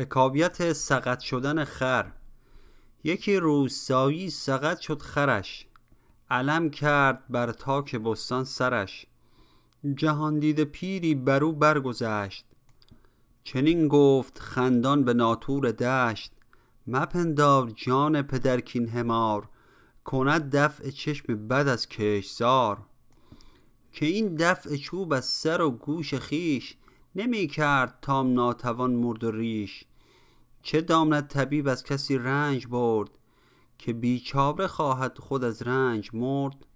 حکایت سقط شدن خر. یکی روستایی سقط شد خرش. علم کرد بر تاک بستان سرش. جهان دیده پیری برو برگذشت. چنین گفت خندان به ناطور دشت. مپندار جان پدر کین حمار. کند دفع چشم بد از کشتزار که این دفع چوب از سر و گوش خویش نمی کرد تام ناتوان مرد و ریش. چه داند طبیب از کسی رنج برد که بیچاره خواهد خود از رنج مرد؟